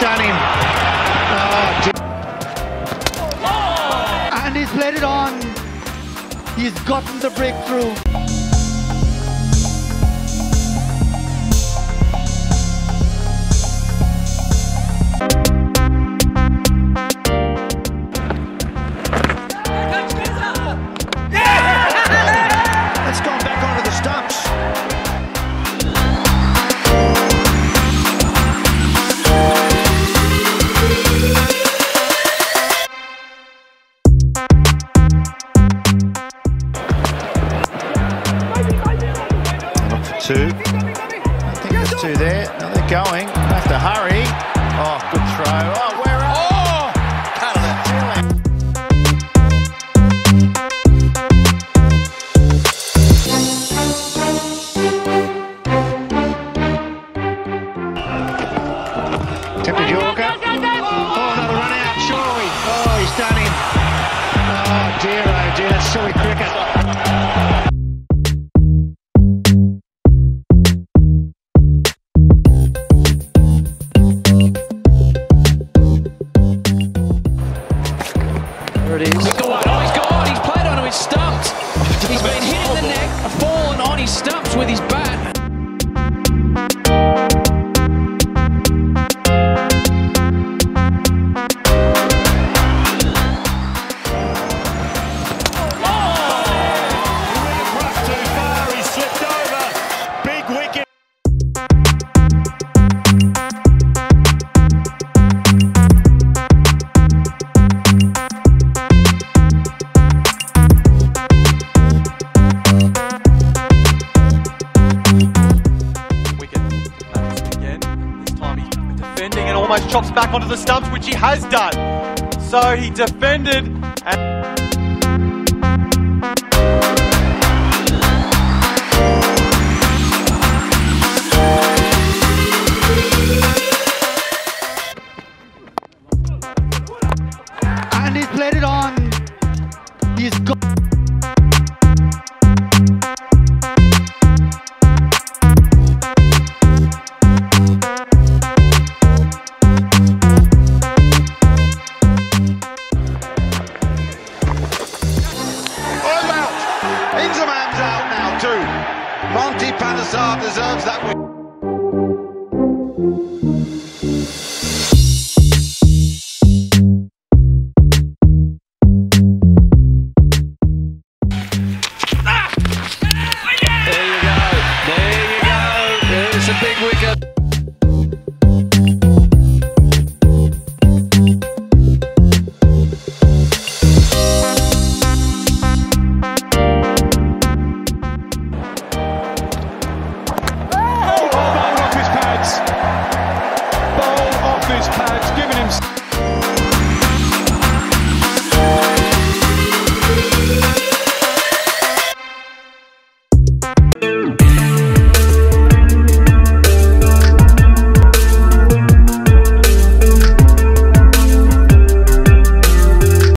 done him. Oh, and he's let it on. He's gotten the breakthrough. Two. I think there's two there. Now they're going. They have to hurry. Oh, good throw. Oh, where are Oh! Cut it. Tempted Yorker. Oh, another run out, surely. Oh, he's done him. Oh, dear, oh, dear, There it is. The one. Oh, he's gone. He's played onto his stumps. He's been hit in the oh. neck, fallen on his stumps with his bat. Almost chops back onto the stumps, which he has done. So he defended and And he's let it on. He's got. Monty Panesar deserves that win. Ah! There you go. There you go. There's a big wicket.